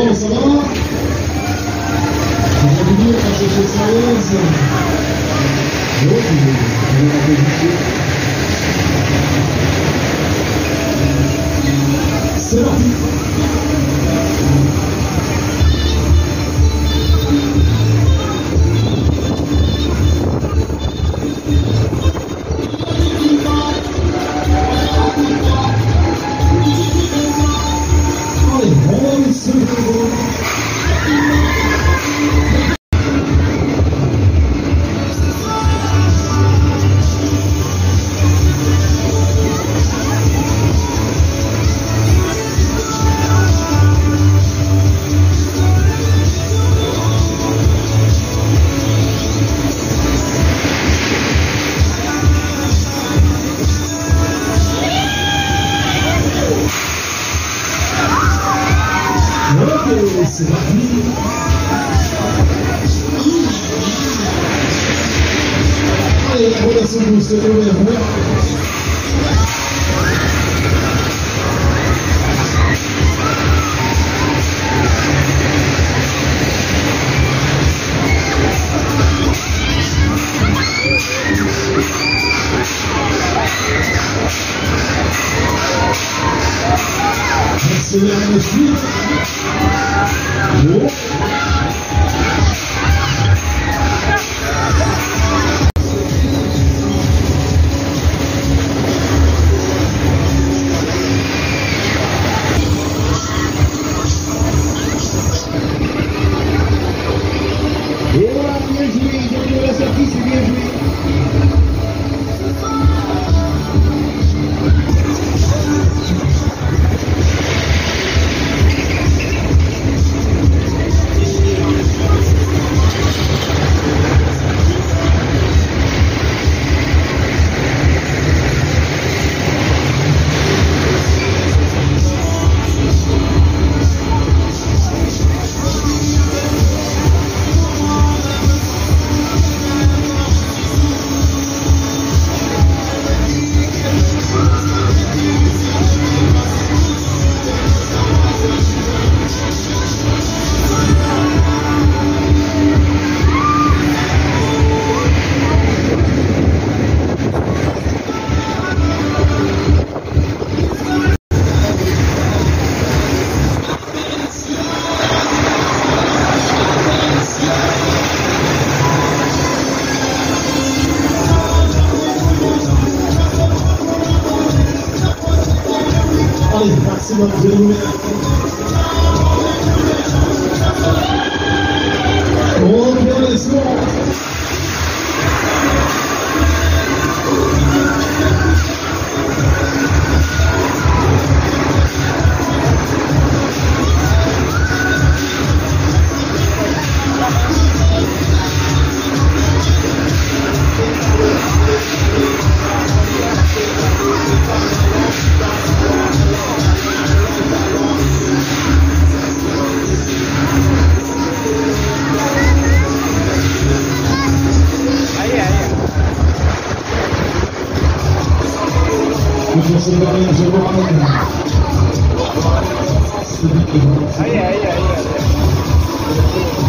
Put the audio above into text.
Salam, salam. Bienvenue à GG Science. Bienvenue à la politique. C'est parti. C'est ouvert. Accélère suite. Oh. Et voilà, bien joué, ils ont Allez, Ahí, ahí, ahí, ahí.